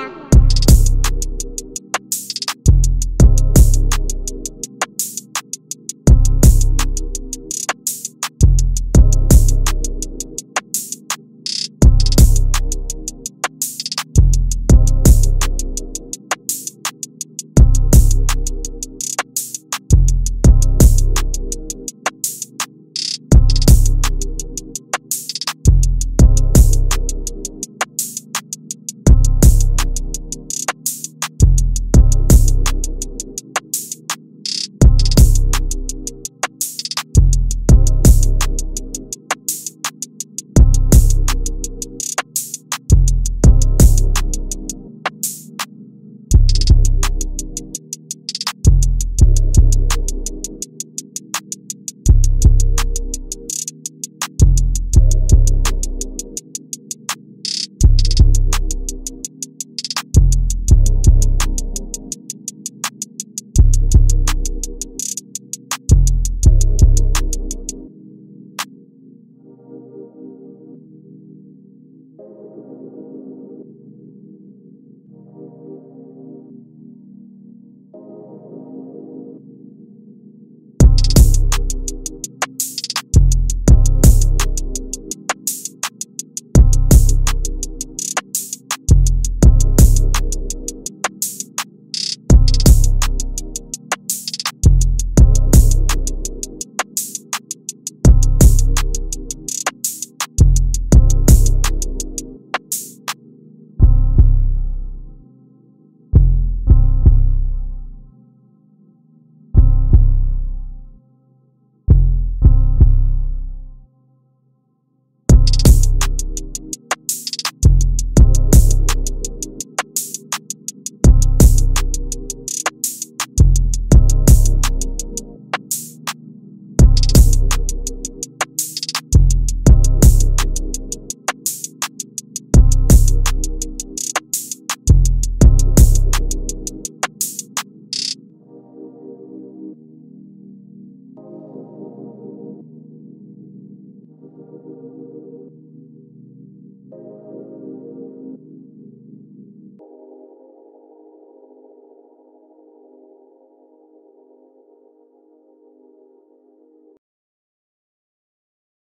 yeah.